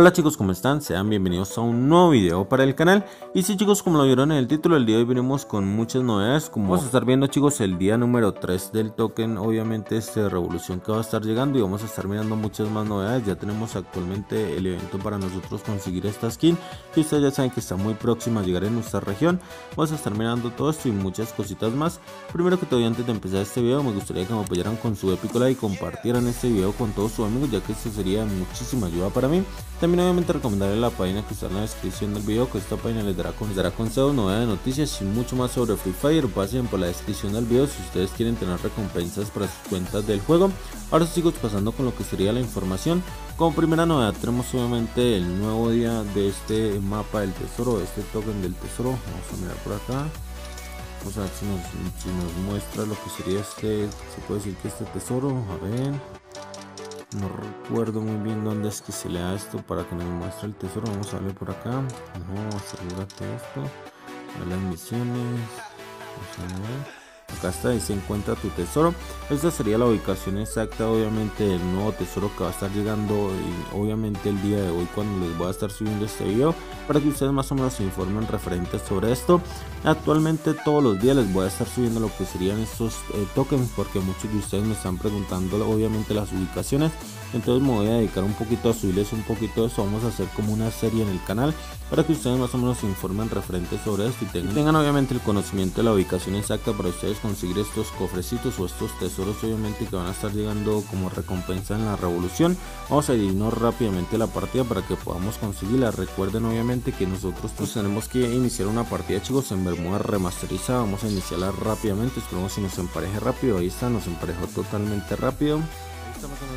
Hola chicos, ¿cómo están? Sean bienvenidos a un nuevo video para el canal. Y sí chicos, como lo vieron en el título, el día de hoy venimos con muchas novedades Como vamos a estar viendo chicos, el día número 3 del token Obviamente este revolución que va a estar llegando Y vamos a estar mirando muchas más novedades. Ya tenemos actualmente el evento para nosotros conseguir esta skin Que ustedes ya saben que está muy próxima a llegar en nuestra región. Vamos a estar mirando todo esto y muchas cositas más. Primero que todo, antes de empezar este video Me gustaría que me apoyaran con su épico Y compartieran este video con todos sus amigos Ya que esto sería muchísima ayuda para mí obviamente recomendarle la página que está en la descripción del video, que esta página les dará, les dará consejos, novedades, noticias y mucho más sobre Free Fire. Pasen por la descripción del video si ustedes quieren tener recompensas para sus cuentas del juego. Ahora sigo pasando con lo que sería la información. Como primera novedad tenemos obviamente el nuevo día de este mapa del tesoro, este token del tesoro. Vamos a mirar por acá. Vamos a ver si nos, si nos muestra lo que sería este, se puede decir que este tesoro. A ver. No recuerdo muy bien dónde es que se le da esto para que nos muestre el tesoro. Vamos a ver por acá. No, asegúrate esto. A las misiones. Vamos a ver. Acá está y se encuentra tu tesoro. Esta sería la ubicación exacta obviamente del nuevo tesoro que va a estar llegando obviamente el día de hoy cuando les voy a estar subiendo este video para que ustedes más o menos se informen referentes sobre esto. Actualmente todos los días les voy a estar subiendo lo que serían estos eh, tokens porque muchos de ustedes me están preguntando obviamente las ubicaciones entonces me voy a dedicar un poquito a subirles un poquito de eso vamos a hacer como una serie en el canal para que ustedes más o menos se informen referentes sobre esto y tengan obviamente el conocimiento de la ubicación exacta para ustedes conseguir estos cofrecitos o estos tesoros obviamente que van a estar llegando como recompensa en la revolución. Vamos a irnos rápidamente la partida para que podamos conseguirla. Recuerden obviamente que nosotros pues tenemos que iniciar una partida chicos en Bermuda remasterizada. Vamos a iniciarla rápidamente. Esperemos si nos empareje rápido. Ahí está nos emparejó totalmente rápido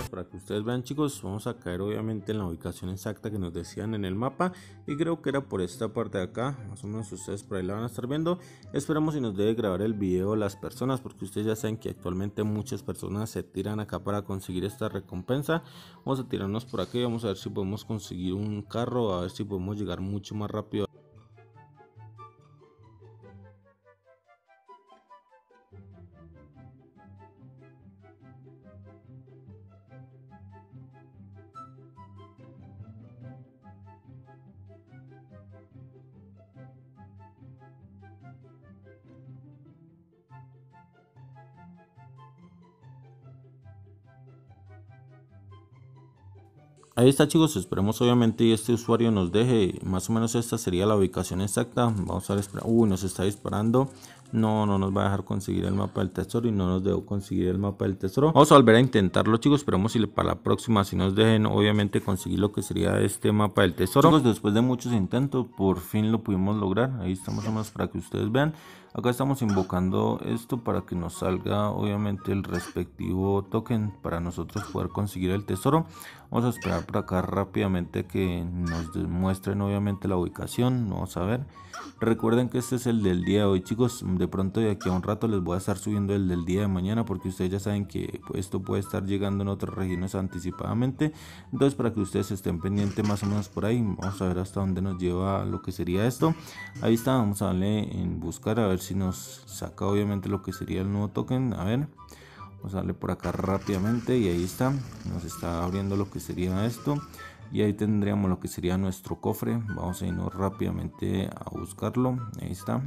para que ustedes vean chicos. Vamos a caer obviamente en la ubicación exacta que nos decían en el mapa. Y creo que era por esta parte de acá. Más o menos ustedes por ahí la van a estar viendo. Esperamos si nos debe grabar el video las personas porque ustedes ya saben que actualmente muchas personas se tiran acá para conseguir esta recompensa. Vamos a tirarnos por aquí. Vamos a ver si podemos conseguir un carro. A ver si podemos llegar mucho más rápido Ahí está chicos, esperemos obviamente este usuario nos deje, más o menos esta sería la ubicación exacta, vamos a ver, uy nos está disparando, no, no nos va a dejar conseguir el mapa del tesoro y no nos debo conseguir el mapa del tesoro. Vamos a volver a intentarlo chicos, esperemos si para la próxima si nos dejen obviamente conseguir lo que sería este mapa del tesoro. Chicos, después de muchos intentos por fin lo pudimos lograr, ahí estamos más para que ustedes vean. Acá estamos invocando esto para que nos salga obviamente el respectivo token para nosotros poder conseguir el tesoro. Vamos a esperar por acá rápidamente que nos muestren obviamente la ubicación. Vamos a ver. Recuerden que este es el del día de hoy chicos. De pronto de aquí a un rato les voy a estar subiendo el del día de mañana porque ustedes ya saben que esto puede estar llegando en otras regiones anticipadamente. Entonces para que ustedes estén pendientes más o menos por ahí. Vamos a ver hasta dónde nos lleva lo que sería esto. Ahí está. Vamos a darle en buscar a ver si nos saca obviamente lo que sería el nuevo token a ver vamos a darle por acá rápidamente y ahí está nos está abriendo lo que sería esto y ahí tendríamos lo que sería nuestro cofre vamos a irnos rápidamente a buscarlo ahí está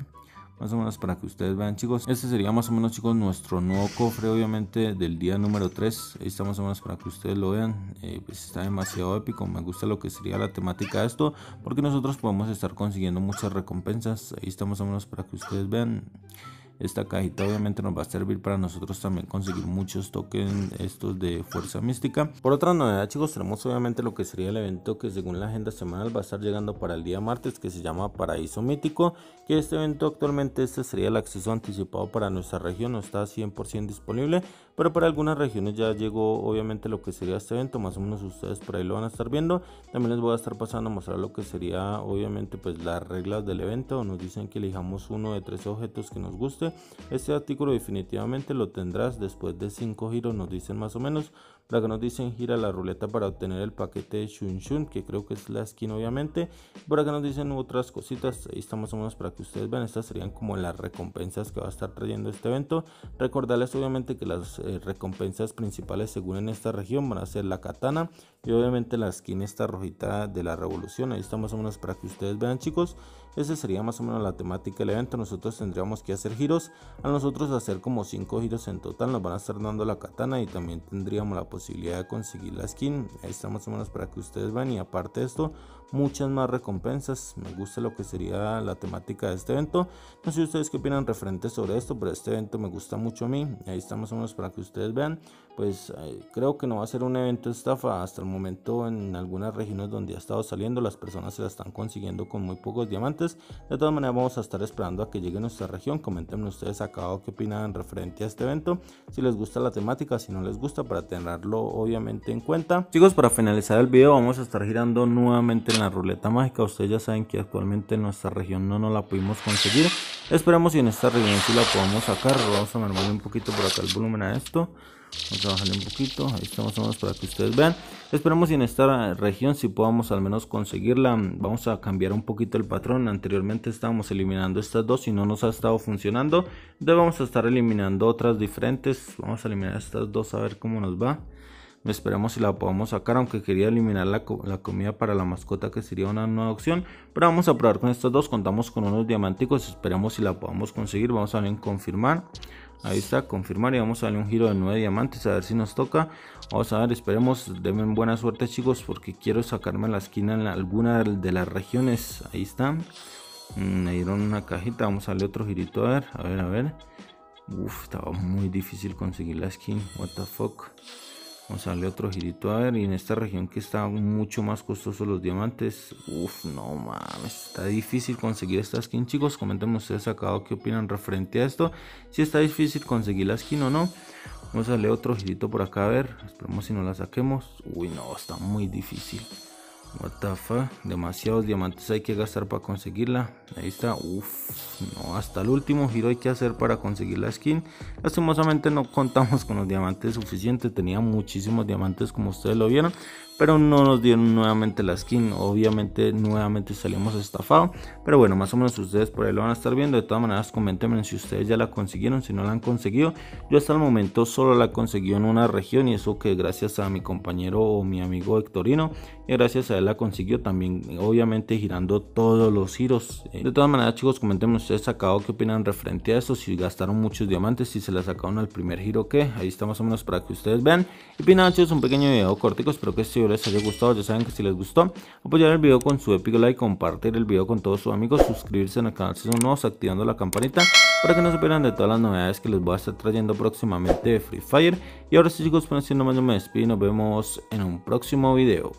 más o menos para que ustedes vean chicos. Este sería más o menos chicos nuestro nuevo cofre obviamente del día número 3 ahí está más o menos para que ustedes lo vean. Eh, pues está demasiado épico. Me gusta lo que sería la temática de esto porque nosotros podemos estar consiguiendo muchas recompensas. Ahí está más o menos para que ustedes vean esta cajita obviamente nos va a servir para nosotros también conseguir muchos tokens estos de fuerza mística. Por otra novedad chicos tenemos obviamente lo que sería el evento que según la agenda semanal va a estar llegando para el día martes que se llama paraíso mítico que este evento actualmente este sería el acceso anticipado para nuestra región no está 100% disponible pero para algunas regiones ya llegó obviamente lo que sería este evento más o menos ustedes por ahí lo van a estar viendo. También les voy a estar pasando a mostrar lo que sería obviamente pues las reglas del evento nos dicen que elijamos uno de tres objetos que nos guste este artículo definitivamente lo tendrás después de 5 giros, nos dicen más o menos. Por acá nos dicen gira la ruleta para obtener el paquete de Shun Shun, que creo que es la skin obviamente. Por acá nos dicen otras cositas, ahí estamos más o menos para que ustedes vean, estas serían como las recompensas que va a estar trayendo este evento. Recordarles obviamente que las eh, recompensas principales según en esta región van a ser la katana y obviamente la skin esta rojita de la revolución, ahí está más o menos para que ustedes vean chicos. Esa sería más o menos la temática del evento. Nosotros tendríamos que hacer giros. A nosotros hacer como 5 giros en total. Nos van a estar dando la katana y también tendríamos la posibilidad de conseguir la skin. Ahí está más o menos para que ustedes vean. Y aparte de esto, muchas más recompensas. Me gusta lo que sería la temática de este evento. No sé ustedes qué opinan referente sobre esto, pero este evento me gusta mucho a mí. Ahí está más o menos para que ustedes vean. Pues eh, creo que no va a ser un evento estafa. Hasta el momento en algunas regiones donde ha estado saliendo las personas se la están consiguiendo con muy pocos diamantes. De todas maneras vamos a estar esperando a que llegue nuestra región. Coméntenme ustedes acá qué opinan referente a este evento. Si les gusta la temática, si no les gusta para tenerlo obviamente en cuenta. Chicos, para finalizar el video vamos a estar girando nuevamente en la ruleta mágica. Ustedes ya saben que actualmente en nuestra región no nos la pudimos conseguir. Esperamos y en esta región si la podamos sacar. Vamos a mermarle un poquito por acá el volumen a esto. Vamos a bajarle un poquito. Ahí estamos más para que ustedes vean. Esperemos si en esta región si podamos al menos conseguirla. Vamos a cambiar un poquito el patrón. Anteriormente estábamos eliminando estas dos y no nos ha estado funcionando. Entonces vamos a estar eliminando otras diferentes. Vamos a eliminar estas dos a ver cómo nos va. Esperemos si la podemos sacar, aunque quería eliminar la, comida para la mascota que sería una nueva opción. Pero vamos a probar con estas dos, contamos con unos diamánticos, esperemos si la podamos conseguir. Vamos a darle en confirmar. Ahí está, confirmar y vamos a darle un giro de 9 diamantes a ver si nos toca. Vamos a ver, esperemos, denme buena suerte chicos porque quiero sacarme la esquina en alguna de las regiones. Ahí está. Mm, me dieron una cajita, vamos a darle otro girito a ver, a ver, a ver. Uf, estaba muy difícil conseguir la skin, what the fuck. Vamos a darle otro girito a ver. Y en esta región que está mucho más costoso los diamantes. Uf, no mames. Está difícil conseguir esta skin, chicos. Comenten ustedes acá qué opinan referente a esto. Si está difícil conseguir la skin o no. Vamos a darle otro girito por acá a ver. Esperemos si no la saquemos. Uy, no, está muy difícil. What the fuck? Demasiados diamantes hay que gastar para conseguirla. Ahí está. Uff. No, hasta el último giro hay que hacer para conseguir la skin. Lastimosamente no contamos con los diamantes suficientes. Tenía muchísimos diamantes como ustedes lo vieron pero no nos dieron nuevamente la skin. Obviamente nuevamente salimos estafados. Pero bueno, más o menos ustedes por ahí lo van a estar viendo. De todas maneras, comentenme si ustedes ya la consiguieron, si no la han conseguido. Yo hasta el momento solo la conseguí en una región y eso que gracias a mi compañero o mi amigo Hectorino. Y gracias a él la consiguió también, obviamente girando todos los giros. De todas maneras, chicos, comentenme ustedes sacado qué opinan referente a eso. Si gastaron muchos diamantes, si se la sacaron al primer giro, que ahí está más o menos para que ustedes vean. Y pinachos, un pequeño video cortico. Espero que este les haya gustado, ya saben que si les gustó, apoyar el video con su épico like, compartir el video con todos sus amigos, suscribirse en el canal si son nuevos, activando la campanita para que no se pierdan de todas las novedades que les voy a estar trayendo próximamente de Free Fire. Y ahora sí chicos, por no más yo me despido y nos vemos en un próximo video.